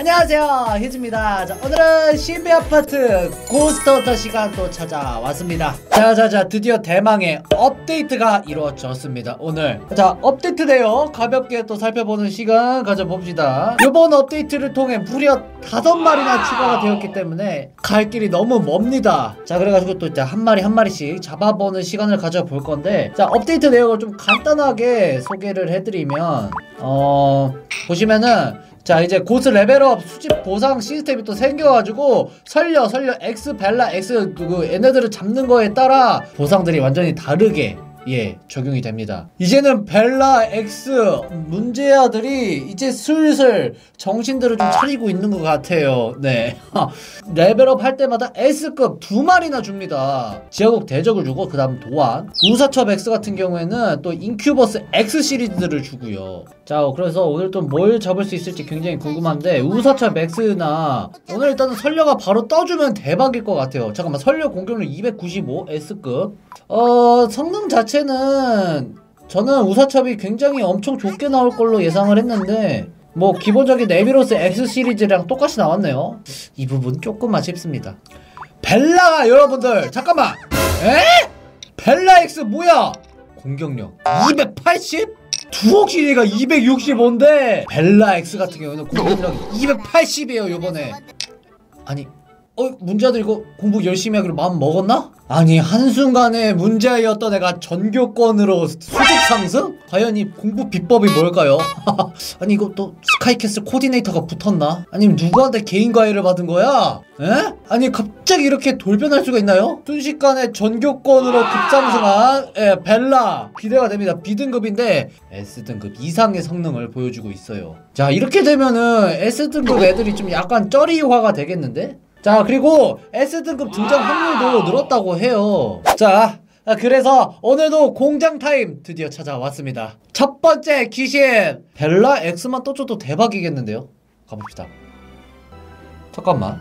안녕하세요 휴지입니다. 자, 오늘은 신비 아파트 고스트 헌터 시간 또 찾아왔습니다. 자자자 드디어 대망의 업데이트가 이루어졌습니다 오늘. 자 업데이트 내용 가볍게 또 살펴보는 시간 가져봅시다. 이번 업데이트를 통해 무려 다섯 마리나 추가가 되었기 때문에 갈 길이 너무 멉니다. 자 그래가지고 또 이제 한 마리 한 마리씩 잡아보는 시간을 가져볼 건데 자 업데이트 내용을 좀 간단하게 소개를 해드리면 어 보시면은 자 이제 고스트 레벨업 수집 보상 시스템이 또 생겨가지고 설녀 설녀 X 벨라 X 그 얘네들을 잡는 거에 따라 보상들이 완전히 다르게 예 적용이 됩니다. 이제는 벨라 X 문제아들이 이제 슬슬 정신들을 좀 차리고 있는 것 같아요. 네. 레벨업 할 때마다 S급 두 마리나 줍니다. 지하국 대적을 주고 그 다음 도안. 우사첩 X 같은 경우에는 또 인큐버스 X 시리즈를 주고요. 자 그래서 오늘 또 뭘 잡을 수 있을지 굉장히 궁금한데 우사첩 X나 오늘 일단은 설녀가 바로 떠주면 대박일 것 같아요. 잠깐만 설녀 공격력 295 S급. 어 성능 자체 는 저는 우사첩이 굉장히 엄청 좋게 나올 걸로 예상을 했는데 뭐 기본적인 네비로스 X 시리즈랑 똑같이 나왔네요. 이 부분 조금 아쉽습니다. 벨라 여러분들 잠깐만. 에? 벨라 X 뭐야? 공격력 280? 두억시리가 265인데 벨라 X 같은 경우는 공격력이 280이에요 요번에. 아니 어 문제아들 이거 공부 열심히 하기로 마음 먹었나? 아니 한순간에 문제아였던 애가 전교권으로 수직 상승? 과연 이 공부 비법이 뭘까요? 아니 이거 또 스카이캐슬 코디네이터가 붙었나? 아니면 누구한테 개인 과외를 받은 거야? 에? 아니 갑자기 이렇게 돌변할 수가 있나요? 순식간에 전교권으로 급상승한 예, 벨라 기대가 됩니다 B등급인데 S등급 이상의 성능을 보여주고 있어요 자 이렇게 되면은 S등급 애들이 좀 약간 쩌리화가 되겠는데? 자 그리고 S등급 등장 확률도 늘었다고 해요. 자 아, 그래서 오늘도 공장 타임 드디어 찾아왔습니다. 첫 번째 귀신! 벨라 X만 떠줘도 대박이겠는데요? 가봅시다. 잠깐만.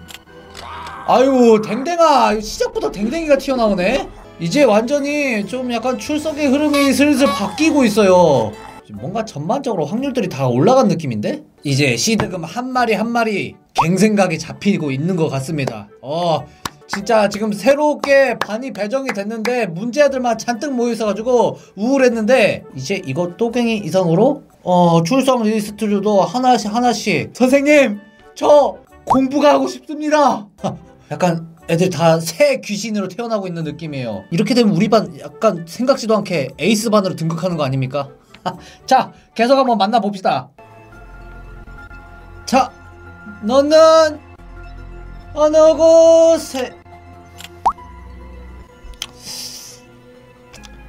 아유 댕댕아! 시작부터 댕댕이가 튀어나오네? 이제 완전히 좀 약간 출석의 흐름이 슬슬 바뀌고 있어요. 뭔가 전반적으로 확률들이 다 올라간 느낌인데? 이제 시드금 한 마리 한 마리 갱생각이 잡히고 있는 것 같습니다. 어 진짜 지금 새롭게 반이 배정이 됐는데 문제들만 잔뜩 모여있어가지고 우울했는데 이제 이거 또갱이 이상으로 어 출석 리스트도 하나씩 하나씩. 선생님 저 공부가 하고 싶습니다. 약간 애들 다 새 귀신으로 태어나고 있는 느낌이에요. 이렇게 되면 우리 반 약간 생각지도 않게 에이스 반으로 등극하는 거 아닙니까? 자 계속 한번 만나봅시다 자 너는 어느 곳에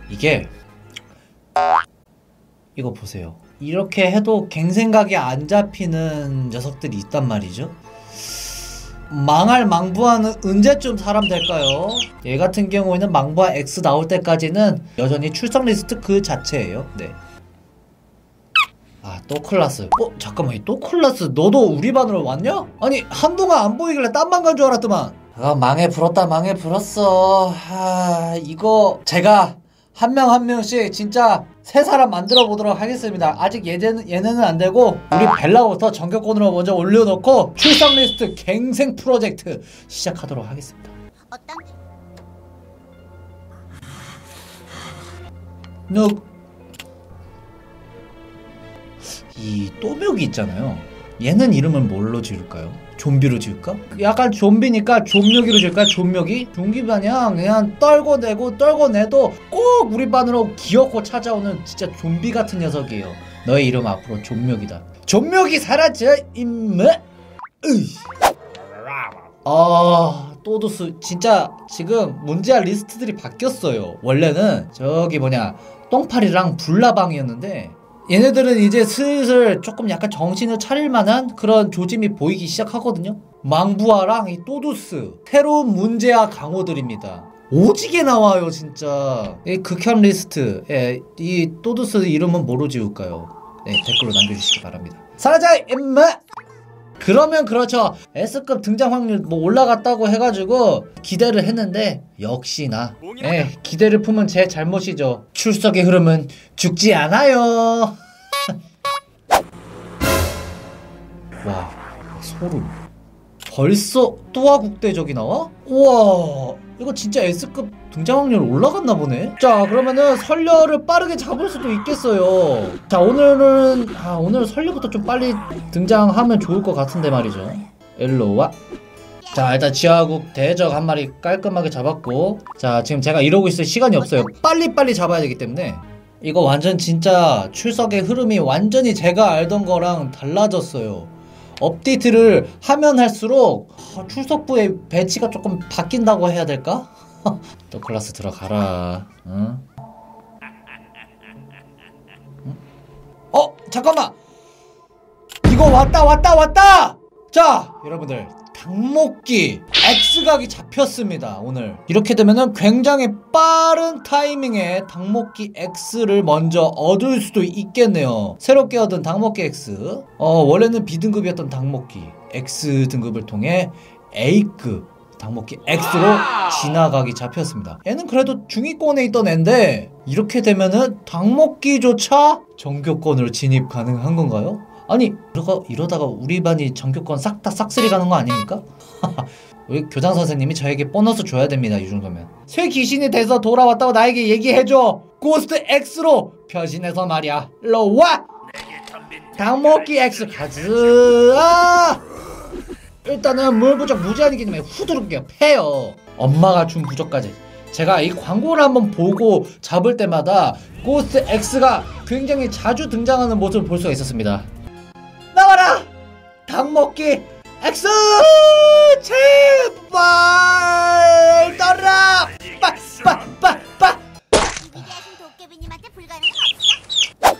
이게 이거 보세요 이렇게 해도 갱생각이 안 잡히는 녀석들이 있단 말이죠 망할 망부하는 언제쯤 사람 될까요? 얘 같은 경우에는 망부와 X 나올 때까지는 여전히 출석 리스트 그 자체예요 네. 아, 또 클라스. 어, 잠깐만, 또 클라스. 너도 우리 반으로 왔냐? 아니, 한동안 안 보이길래 딴 반 간 줄 알았더만. 아, 망해 불었다, 망해 불었어. 아, 이거 제가 한 명한 명씩 진짜 세 사람 만들어 보도록 하겠습니다. 아직 얘는, 얘네는 안 되고, 우리 벨라부터 전격권으로 먼저 올려놓고, 출석 리스트 갱생 프로젝트 시작하도록 하겠습니다. 어떤 너, 이 또묘기 있잖아요. 얘는 이름을 뭘로 지을까요? 좀비로 지을까? 약간 좀비니까 좀묘기로 지을까? 좀묘기? 좀비 마냥 그냥 떨궈내고 떨궈내도 꼭 우리 반으로 기어코 찾아오는 진짜 좀비 같은 녀석이에요. 너의 이름 앞으로 좀묘기다. 좀묘기 사라져. 으이. 아 또도스 진짜 지금 문제할 리스트들이 바뀌었어요. 원래는 저기 뭐냐 똥파리랑 불나방이었는데 얘네들은 이제 슬슬 조금 약간 정신을 차릴 만한 그런 조짐이 보이기 시작하거든요. 망부아랑 이 또두스 새로운 문제아 강호들입니다. 오지게 나와요 진짜. 이 극혐 리스트 예, 이 또두스 이름은 뭐로 지울까요? 네, 댓글로 남겨주시기 바랍니다. 사라져 임마! 그러면 그렇죠. S급 등장 확률 뭐 올라갔다고 해가지고 기대를 했는데 역시나 예, 기대를 품은 제 잘못이죠. 출석의 흐름은 죽지 않아요. 와 소름 벌써 또화 국대적이 나와? 우와 이거 진짜 S급 등장 확률 올라갔나 보네? 자 그러면은 설녀를 빠르게 잡을 수도 있겠어요. 자 오늘은 아 오늘 설녀부터 좀 빨리 등장하면 좋을 것 같은데 말이죠. 일로와. 자 일단 지하국 대적 한 마리 깔끔하게 잡았고. 자 지금 제가 이러고 있을 시간이 없어요. 빨리빨리 잡아야 되기 때문에. 이거 완전 진짜 출석의 흐름이 완전히 제가 알던 거랑 달라졌어요. 업데이트를 하면 할수록 아, 출석부의 배치가 조금 바뀐다고 해야 될까? 또 클래스 들어가라. 응? 응? 어? 잠깐만! 이거 왔다 왔다 왔다! 자 여러분들 닭목기 X각이 잡혔습니다 오늘. 이렇게 되면은 굉장히 빠른 타이밍에 닭목기 X를 먼저 얻을 수도 있겠네요. 새롭게 얻은 닭목기 X. 어 원래는 B등급이었던 닭목기 X 등급을 통해 A급 닭목기 X로 진화각이 잡혔습니다 얘는 그래도 중위권에 있던 앤데 이렇게 되면은 닭목기조차 정교권으로 진입 가능한 건가요? 아니 이러가, 이러다가 우리 반이 전교권 싹 다 싹쓸이 가는 거 아닙니까? 우리 교장 선생님이 저에게 보너스 줘야 됩니다 이 정도면 새 귀신이 돼서 돌아왔다고 나에게 얘기해줘 고스트 X로 변신해서 말이야 일로 와! 닭먹기 X 가즈 아 일단은 물 부족 무제한이기 때문에 후두룩 패요 엄마가 준 부족까지 제가 이 광고를 한번 보고 잡을 때마다 고스트 X가 굉장히 자주 등장하는 모습을 볼 수가 있었습니다 나와라! 닭 먹기 X! 제발! 떠라!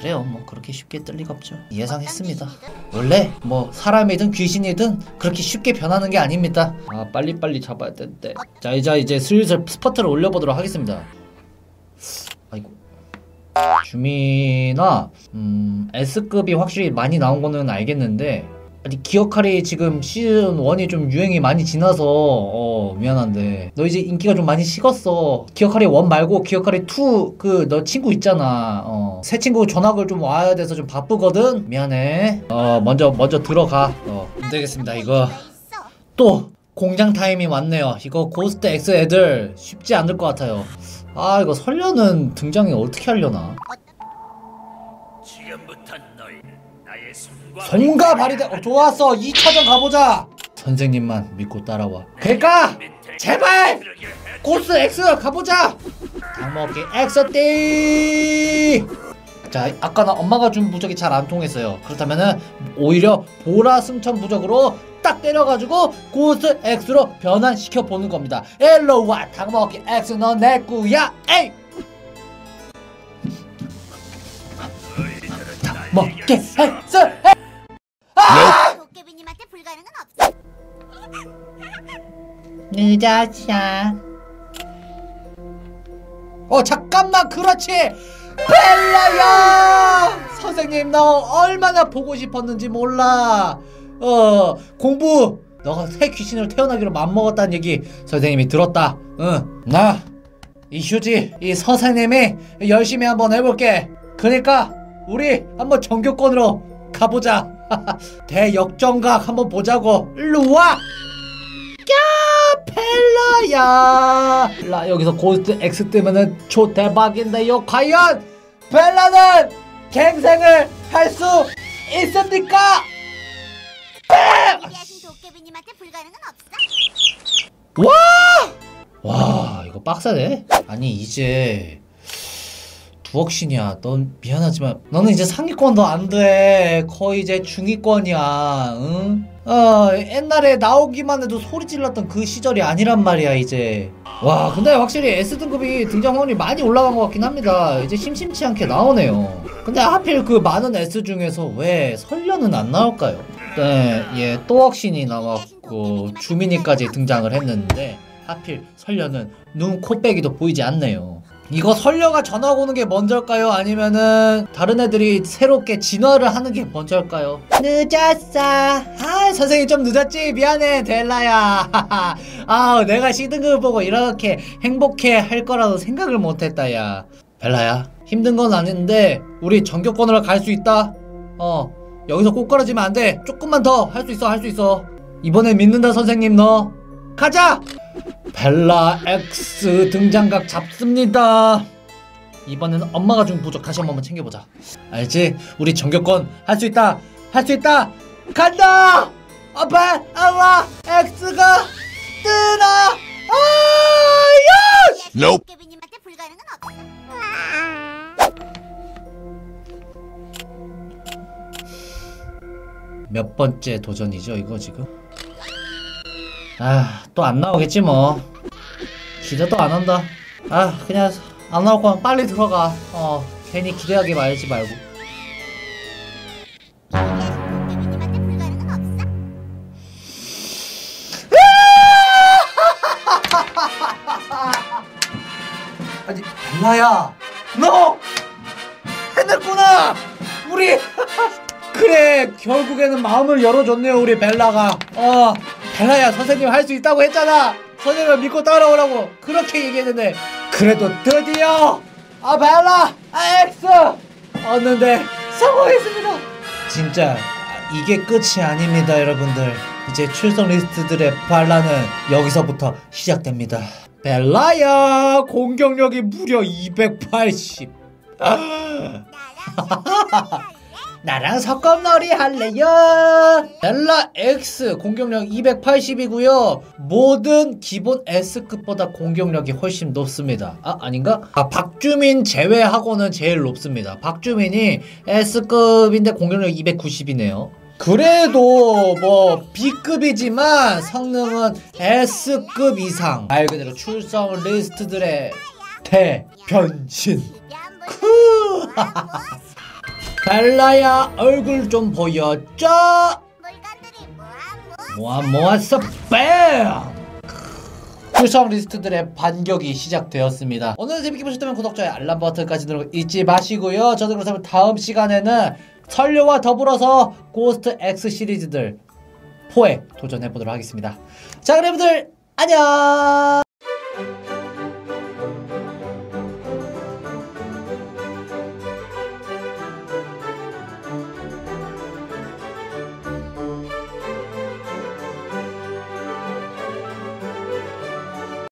그래요. 뭐 그렇게 쉽게 뜰 리가 없죠. 예상했습니다. 원래 뭐 사람이든 귀신이든 그렇게 쉽게 변하는 게 아닙니다. 아 빨리빨리 잡아야 되는데. 자 이제 이제 슬슬 스퍼트를 올려보도록 하겠습니다. 아이고. 주민아 음 S급이 확실히 많이 나온 거는 알겠는데 아니 기어칼이 지금 시즌 1이 좀 유행이 많이 지나서 어 미안한데. 너 이제 인기가 좀 많이 식었어. 기어칼이 1 말고 기어칼이 2그 너 친구 있잖아. 어 새 친구 전학을 좀 와야 돼서 좀 바쁘거든? 미안해. 어 먼저 먼저 들어가. 어 안 되겠습니다 이거. 또 공장 타임이 왔네요. 이거 고스트 X 애들 쉽지 않을 것 같아요. 아 이거 설려는 등장이 어떻게 하려나? 지금부터 손과 발이 돼. 어, 좋았어. 2차전 가보자. 선생님만 믿고 따라와. 그러니까 제발 고스 X 가보자. 닭먹기 X띠. 자, 아까 나 엄마가 준 부적이 잘 안 통했어요. 그렇다면은 오히려 보라 승천 부적으로 딱 때려가지고 고스 X로 변환시켜 보는 겁니다. 엘로와 닭먹기 X 너내 꾸야. 에이. 닭먹기 X. 도깨비님한테 불가능은 없어. 늦었어. 어 잠깐만 그렇지 벨라야 선생님 너 얼마나 보고 싶었는지 몰라 어 공부 너가 새 귀신으로 태어나기로 맘먹었다는 얘기 선생님이 들었다 응 나 이 휴지 이 선생님이 열심히 한번 해볼게 그러니까 우리 한번 전교권으로 가보자. 대역전각 한번 보자고. 일로 와! 벨라야! 벨라 여기서 고스트 X 뜨면은 초대박인데요 과연! 벨라는 갱생을 할 수 있습니까? 와! 와 이거 빡세네. 아니 이제 두억신이야 넌 미안하지만 너는 이제 상위권도 안 돼 거의 이제 중위권이야 응? 어 옛날에 나오기만 해도 소리 질렀던 그 시절이 아니란 말이야 이제 와 근데 확실히 S등급이 등장 확률이 많이 올라간 것 같긴 합니다 이제 심심치 않게 나오네요 근데 하필 그 많은 S 중에서 왜 설련은 안 나올까요? 네, 예, 또억신이 나왔고 주민이까지 등장을 했는데 하필 설련은 눈, 코 빼기도 보이지 않네요. 이거 설녀가 전화 오는 게 먼저일까요? 아니면은 다른 애들이 새롭게 진화를 하는 게 먼저일까요? 늦었어. 아 선생님 좀 늦었지? 미안해 델라야. 아 내가 C등급을 보고 이렇게 행복해 할 거라도 생각을 못했다 야. 벨라야 힘든 건 아닌데 우리 전교권으로 갈 수 있다. 어 여기서 꼭 걸어지면 안 돼 조금만 더 할 수 있어 할 수 있어 이번에 믿는다 선생님 너 가자! 벨라 X 등장각 잡습니다. 이번에는 엄마가 좀 부족 다시 한 번만 챙겨보자. 알지? 우리 정규권 할 수 있다! 할 수 있다! 간다! 아빠 아마 X가 뜨나? 아야 도깨비님한테 불가능은 없어. 몇 번째 도전이죠 이거 지금 아 또 안 나오겠지 뭐. 기대도 안 한다. 아 그냥 안 나올 거면 빨리 들어가. 어 괜히 기대하게 말지 말고. 아니 벨라야. 너 해냈구나! 우리! 그래 결국에는 마음을 열어줬네요 우리 벨라가. 어 벨라야 선생님 할 수 있다고 했잖아. 선생님을 믿고 따라오라고 그렇게 얘기했는데 그래도 드디어 아 벨라 아 X 얻는데 성공했습니다. 진짜 아, 이게 끝이 아닙니다 여러분들. 이제 출석 리스트들의 반란은 여기서부터 시작됩니다. 벨라야 공격력이 무려 280 나랑 석검놀이 할래요? 벨라 X 공격력 280이고요. 모든 기본 S급보다 공격력이 훨씬 높습니다. 아 아닌가? 아 박주민 제외하고는 제일 높습니다. 박주민이 S급인데 공격력 290이네요. 그래도 뭐 B급이지만 성능은 S급 이상. 말 그대로 출석 리스트들의 대변신. 크 벨라야 얼굴 좀 보여줘. 물건들이 모아 모았어. 뺨! 출석 리스트들의 반격이 시작되었습니다. 오늘 재밌게 보셨다면 구독, 좋아요, 알람 버튼까지 누르고 잊지 마시고요. 저도 그렇다면 다음 시간에는 설료와 더불어서 고스트 X 시리즈들 4에 도전해보도록 하겠습니다. 자 그럼 여러분들 안녕